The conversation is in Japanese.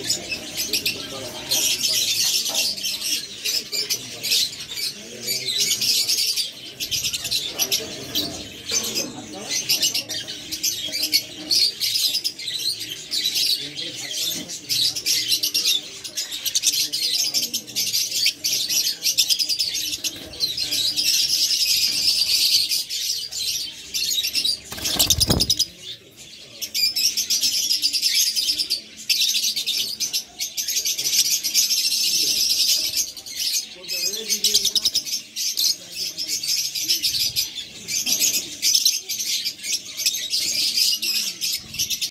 よかったら。